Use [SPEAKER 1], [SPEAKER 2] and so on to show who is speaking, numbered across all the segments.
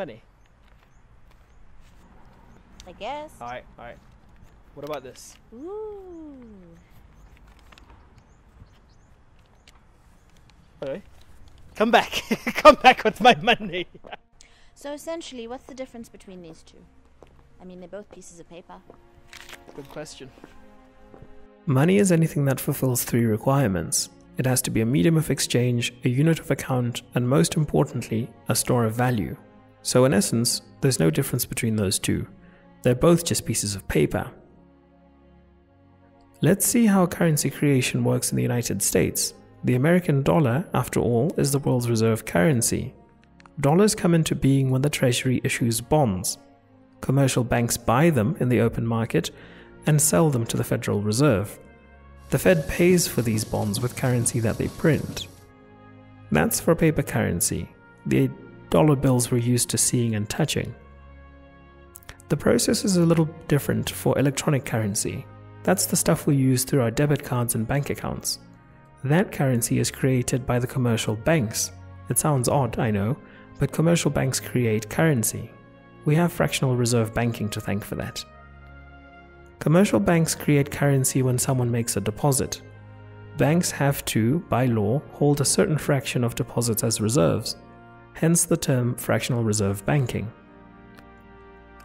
[SPEAKER 1] Is money?
[SPEAKER 2] I guess.
[SPEAKER 1] Alright, alright. What about this?
[SPEAKER 2] Ooh.
[SPEAKER 1] Alright. Come back! Come back with my money!
[SPEAKER 2] So essentially, what's the difference between these two? I mean, they're both pieces of paper.
[SPEAKER 1] Good question.
[SPEAKER 3] Money is anything that fulfills three requirements. It has to be a medium of exchange, a unit of account, and most importantly, a store of value. So, in essence, there's no difference between those two. They're both just pieces of paper. Let's see how currency creation works in the United States. The American dollar, after all, is the world's reserve currency. Dollars come into being when the Treasury issues bonds. Commercial banks buy them in the open market and sell them to the Federal Reserve. The Fed pays for these bonds with currency that they print. That's for paper currency. The dollar bills we're used to seeing and touching. The process is a little different for electronic currency. That's the stuff we use through our debit cards and bank accounts. That currency is created by the commercial banks. It sounds odd, I know, but commercial banks create currency. We have fractional reserve banking to thank for that. Commercial banks create currency when someone makes a deposit. Banks have to, by law, hold a certain fraction of deposits as reserves, hence the term fractional reserve banking.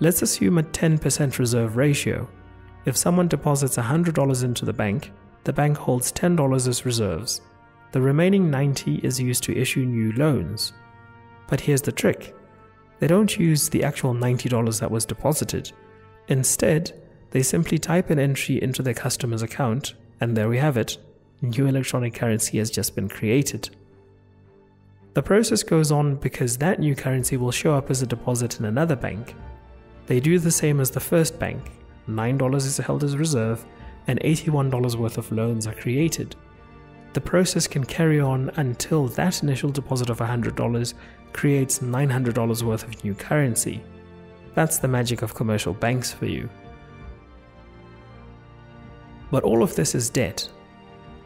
[SPEAKER 3] Let's assume a 10% reserve ratio. If someone deposits $100 into the bank, the bank holds $10 as reserves. The remaining 90 is used to issue new loans. But here's the trick. They don't use the actual $90 that was deposited. Instead, they simply type an entry into their customer's account, and there we have it. New electronic currency has just been created. The process goes on because that new currency will show up as a deposit in another bank. They do the same as the first bank. $9 is held as reserve, and $81 worth of loans are created. The process can carry on until that initial deposit of $100 creates $900 worth of new currency. That's the magic of commercial banks for you. But all of this is debt.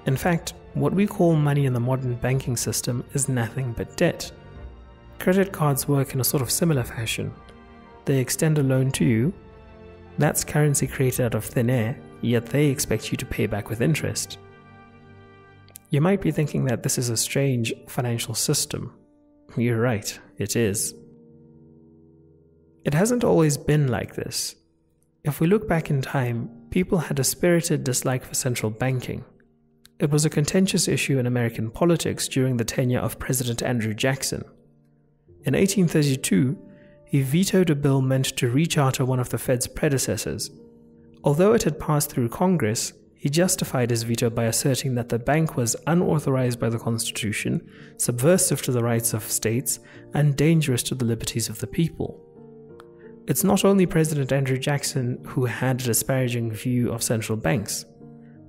[SPEAKER 3] In fact, what we call money in the modern banking system is nothing but debt. Credit cards work in a sort of similar fashion. They extend a loan to you. That's currency created out of thin air, yet they expect you to pay back with interest. You might be thinking that this is a strange financial system. You're right, it is. It hasn't always been like this. If we look back in time, people had a spirited dislike for central banking. It was a contentious issue in American politics during the tenure of President Andrew Jackson. In 1832, he vetoed a bill meant to recharter one of the Fed's predecessors. Although it had passed through Congress, he justified his veto by asserting that the bank was unauthorized by the Constitution, subversive to the rights of states, and dangerous to the liberties of the people. It's not only President Andrew Jackson who had a disparaging view of central banks.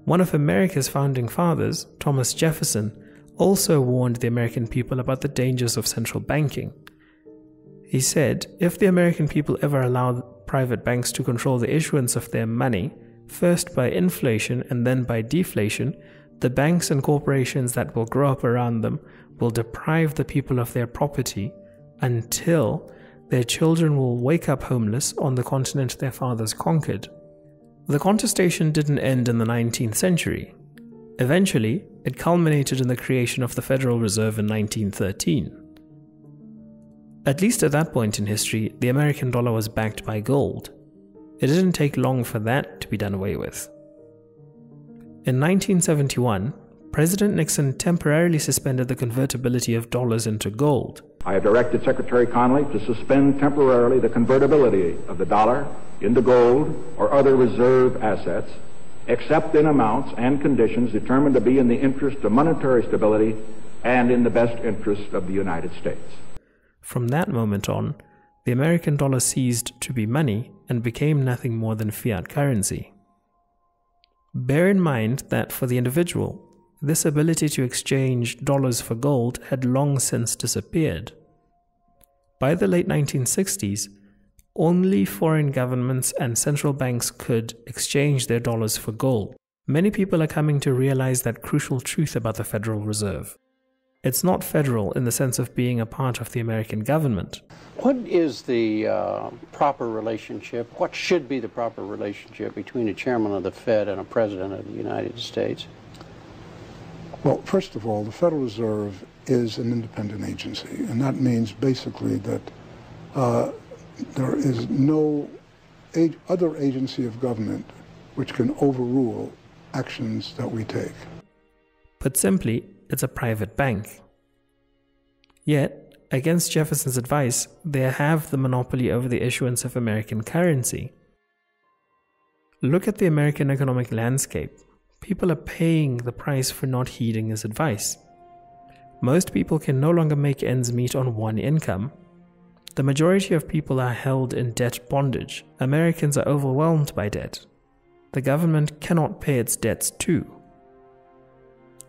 [SPEAKER 3] One of America's founding fathers, Thomas Jefferson, also warned the American people about the dangers of central banking. He said, if the American people ever allow private banks to control the issuance of their money, first by inflation and then by deflation, the banks and corporations that will grow up around them will deprive the people of their property until their children will wake up homeless on the continent their fathers conquered. The contestation didn't end in the 19th century. Eventually, it culminated in the creation of the Federal Reserve in 1913. At least at that point in history, the American dollar was backed by gold. It didn't take long for that to be done away with. In 1971, President Nixon temporarily suspended the convertibility of dollars into gold.
[SPEAKER 4] I have directed Secretary Connally to suspend temporarily the convertibility of the dollar into gold or other reserve assets, except in amounts and conditions determined to be in the interest of monetary stability and in the best interest of the United States.
[SPEAKER 3] From that moment on, the American dollar ceased to be money and became nothing more than fiat currency. Bear in mind that for the individual, this ability to exchange dollars for gold had long since disappeared. By the late 1960s, only foreign governments and central banks could exchange their dollars for gold. Many people are coming to realize that crucial truth about the Federal Reserve. It's not federal in the sense of being a part of the American government.
[SPEAKER 5] What is the uh, proper relationship? What should be the proper relationship between a chairman of the Fed and a president of the United States?
[SPEAKER 6] Well, first of all, the Federal Reserve is an independent agency, and that means basically that uh, there is no other agency of government which can overrule actions that we take.
[SPEAKER 3] Put simply, it's a private bank. Yet, against Jefferson's advice, they have the monopoly over the issuance of American currency. Look at the American economic landscape. People are paying the price for not heeding his advice. Most people can no longer make ends meet on one income. The majority of people are held in debt bondage. Americans are overwhelmed by debt. The government cannot pay its debts too.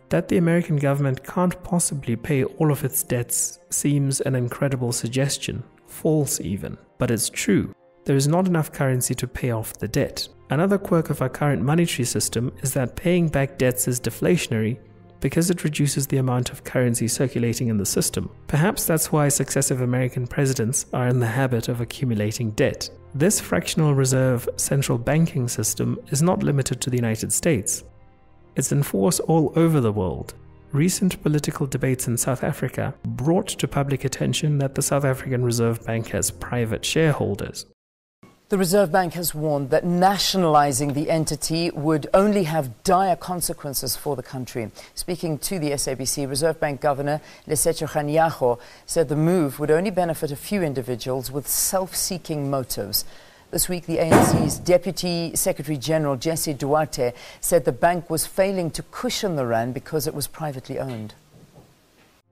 [SPEAKER 3] That the American government can't possibly pay all of its debts seems an incredible suggestion, false even, but it's true. There is not enough currency to pay off the debt. Another quirk of our current monetary system is that paying back debts is deflationary because it reduces the amount of currency circulating in the system. Perhaps that's why successive American presidents are in the habit of accumulating debt. This fractional reserve central banking system is not limited to the United States. It's in force all over the world. Recent political debates in South Africa brought to public attention that the South African Reserve Bank has private shareholders.
[SPEAKER 7] The Reserve Bank has warned that nationalizing the entity would only have dire consequences for the country. Speaking to the SABC, Reserve Bank Governor Lesetja Kganyago said the move would only benefit a few individuals with self seeking motives. This week, the ANC's Deputy Secretary General Jesse Duarte said the bank was failing to cushion the RAND because it was privately owned.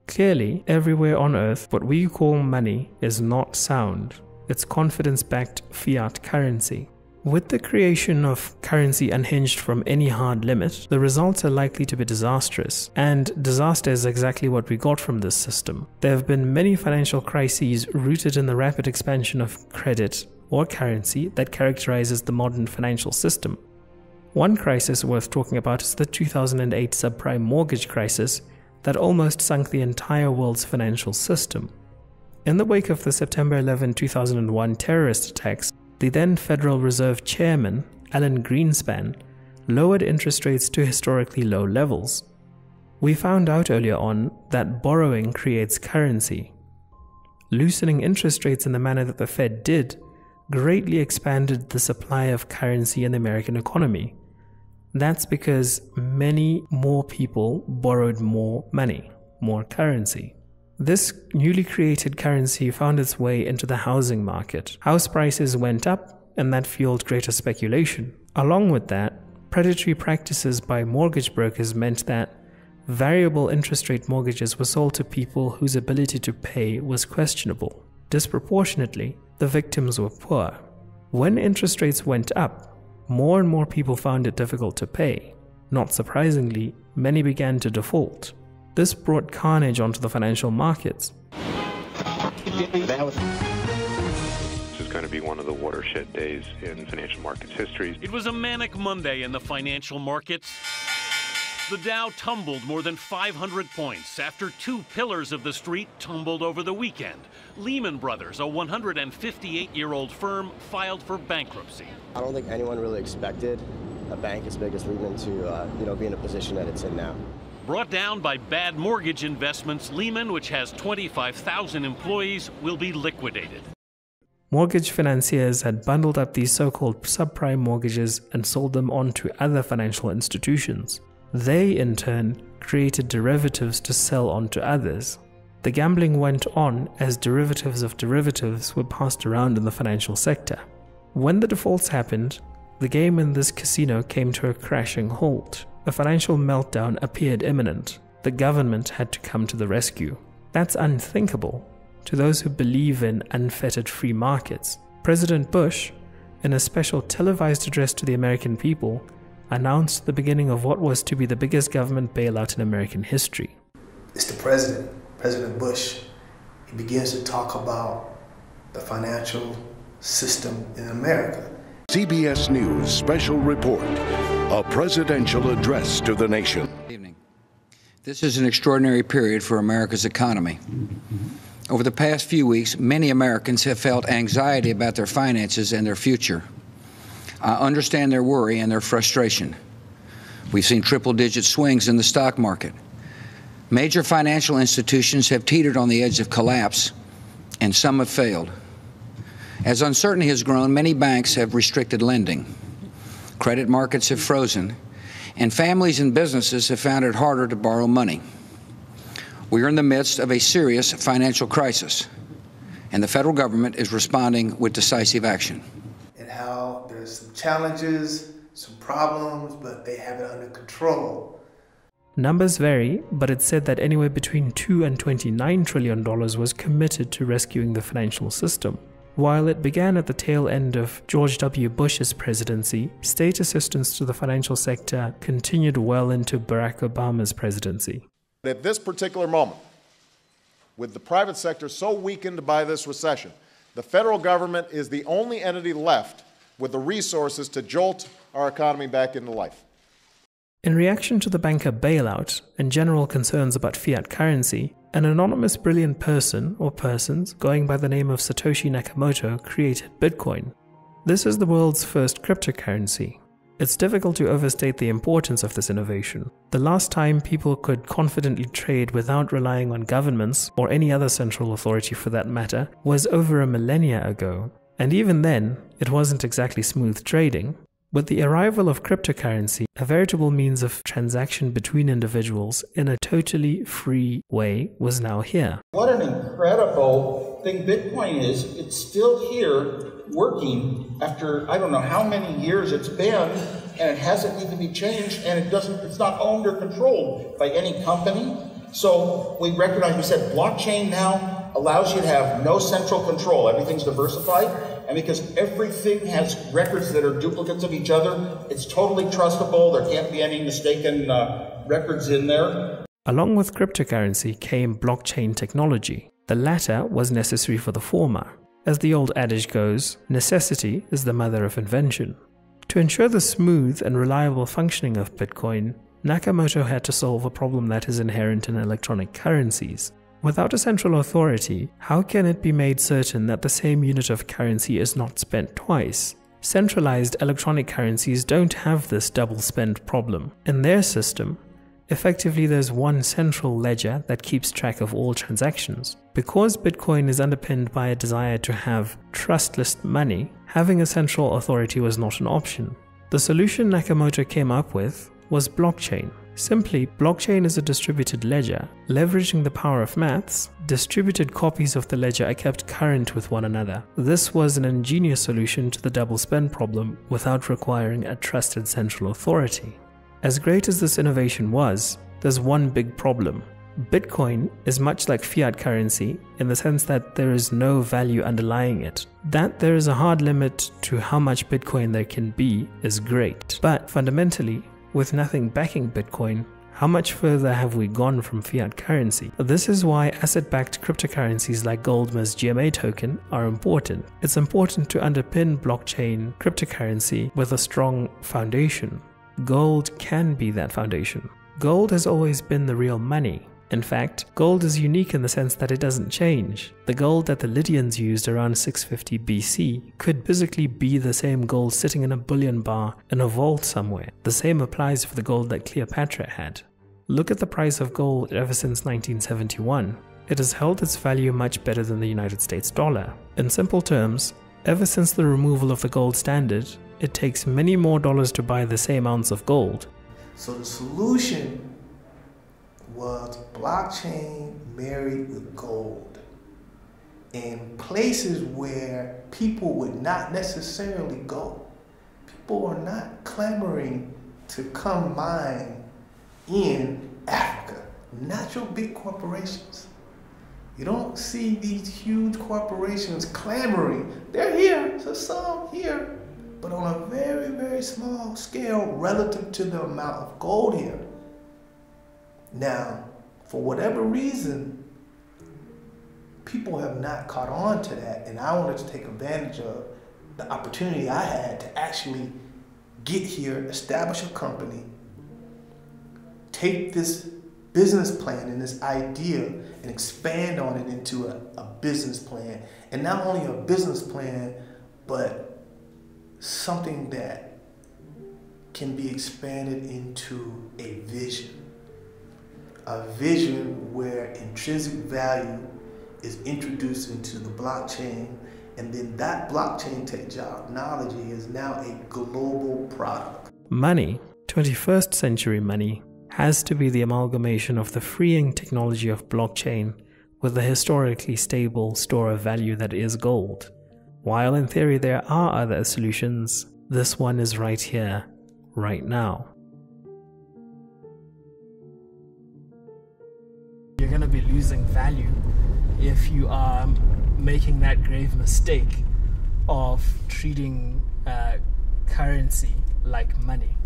[SPEAKER 3] Clearly, everywhere on earth, what we call money is not sound. It's confidence backed fiat currency. With the creation of currency unhinged from any hard limit, the results are likely to be disastrous. And disaster is exactly what we got from this system. There have been many financial crises rooted in the rapid expansion of credit or currency that characterizes the modern financial system. One crisis worth talking about is the 2008 subprime mortgage crisis that almost sunk the entire world's financial system. In the wake of the September 11, 2001 terrorist attacks, the then Federal Reserve Chairman, Alan Greenspan, lowered interest rates to historically low levels. We found out earlier on that borrowing creates currency. Loosening interest rates in the manner that the Fed did greatly expanded the supply of currency in the American economy. That's because many more people borrowed more money, more currency. This newly created currency found its way into the housing market. House prices went up, and that fueled greater speculation. Along with that, predatory practices by mortgage brokers meant that variable interest rate mortgages were sold to people whose ability to pay was questionable. Disproportionately, the victims were poor. When interest rates went up, more and more people found it difficult to pay. Not surprisingly, many began to default. This brought carnage onto the financial markets.
[SPEAKER 8] This is going to be one of the watershed days in financial markets history.
[SPEAKER 9] It was a manic Monday in the financial markets. The Dow tumbled more than 500 points after two pillars of the street tumbled over the weekend. Lehman Brothers, a 158 year old firm, filed for bankruptcy.
[SPEAKER 10] I don't think anyone really expected a bank as big as Lehman to uh, you know, be in a position that it's in now.
[SPEAKER 9] Brought down by bad mortgage investments, Lehman, which has 25,000 employees, will be liquidated.
[SPEAKER 3] Mortgage financiers had bundled up these so called subprime mortgages and sold them on to other financial institutions. They, in turn, created derivatives to sell on to others. The gambling went on as derivatives of derivatives were passed around in the financial sector. When the defaults happened, the game in this casino came to a crashing halt. A financial meltdown appeared imminent. The government had to come to the rescue. That's unthinkable to those who believe in unfettered free markets. President Bush, in a special televised address to the American people, announced the beginning of what was to be the biggest government bailout in American history.
[SPEAKER 11] It's the president, President Bush. He begins to talk about the financial system in America.
[SPEAKER 12] CBS News Special Report A Presidential Address to the Nation. Good evening. This is an extraordinary period for America's economy. Over the past few weeks, many Americans have felt anxiety about their finances and their future. I understand their worry and their frustration. We've seen triple digit swings in the stock market. Major financial institutions have teetered on the edge of collapse, and some have failed. As uncertainty has grown, many banks have restricted lending. Credit markets have frozen, and families and businesses have found it harder to borrow money. We are in the midst of a serious financial crisis, and the federal government is responding with decisive action.
[SPEAKER 11] And how there's some challenges, some problems, but they have it under control.
[SPEAKER 3] Numbers vary, but it's said that anywhere between 2 and 29 trillion dollars was committed to rescuing the financial system. While it began at the tail end of George W. Bush's presidency, state assistance to the financial sector continued well into Barack Obama's presidency.
[SPEAKER 13] At this particular moment, with the private sector so weakened by this recession, the federal government is the only entity left with the resources to jolt our economy back into life.
[SPEAKER 3] In reaction to the banker bailout and general concerns about fiat currency, an anonymous brilliant person or persons going by the name of Satoshi Nakamoto created Bitcoin. This is the world's first cryptocurrency. It's difficult to overstate the importance of this innovation. The last time people could confidently trade without relying on governments, or any other central authority for that matter, was over a millennia ago. And even then, it wasn't exactly smooth trading. With the arrival of cryptocurrency, a veritable means of transaction between individuals in a totally free way was now here.
[SPEAKER 14] What an incredible thing Bitcoin is. It's still here working after I don't know how many years it's been and it hasn't even been changed and it doesn't it's not owned or controlled by any company. So we recognize we said blockchain now allows you to have no central control. Everything's diversified and because everything has records that are duplicates of each other, it's totally trustable. There can't be any mistaken uh, records in there.
[SPEAKER 3] Along with cryptocurrency came blockchain technology. The latter was necessary for the former. As the old adage goes, necessity is the mother of invention. To ensure the smooth and reliable functioning of Bitcoin, Nakamoto had to solve a problem that is inherent in electronic currencies Without a central authority, how can it be made certain that the same unit of currency is not spent twice? Centralized electronic currencies don't have this double spend problem. In their system, effectively there's one central ledger that keeps track of all transactions. Because Bitcoin is underpinned by a desire to have trustless money, having a central authority was not an option. The solution Nakamoto came up with was blockchain. Simply, blockchain is a distributed ledger. Leveraging the power of maths, distributed copies of the ledger are kept current with one another. This was an ingenious solution to the double spend problem without requiring a trusted central authority. As great as this innovation was, there's one big problem. Bitcoin is much like fiat currency in the sense that there is no value underlying it. That there is a hard limit to how much Bitcoin there can be is great, but fundamentally, with nothing backing Bitcoin, how much further have we gone from fiat currency? This is why asset backed cryptocurrencies like Goldma's GMA token are important. It's important to underpin blockchain cryptocurrency with a strong foundation. Gold can be that foundation. Gold has always been the real money, in fact, gold is unique in the sense that it doesn't change. The gold that the Lydians used around 650 BC could physically be the same gold sitting in a bullion bar in a vault somewhere. The same applies for the gold that Cleopatra had. Look at the price of gold ever since 1971. It has held its value much better than the United States dollar. In simple terms, ever since the removal of the gold standard, it takes many more dollars to buy the same ounce of gold.
[SPEAKER 11] So the solution was blockchain married with gold in places where people would not necessarily go. People are not clamoring to come mine in Africa, not your big corporations. You don't see these huge corporations clamoring. They're here, so some here, but on a very, very small scale relative to the amount of gold here. Now, for whatever reason, people have not caught on to that, and I wanted to take advantage of the opportunity I had to actually get here, establish a company, take this business plan and this idea and expand on it into a, a business plan. And not only a business plan, but something that can be expanded into a vision. A vision where intrinsic value is introduced into the blockchain, and then that blockchain technology is now a global product.
[SPEAKER 3] Money, 21st century money, has to be the amalgamation of the freeing technology of blockchain with the historically stable store of value that is gold. While in theory there are other solutions, this one is right here, right now.
[SPEAKER 1] Losing value if you are making that grave mistake of treating uh, currency like money.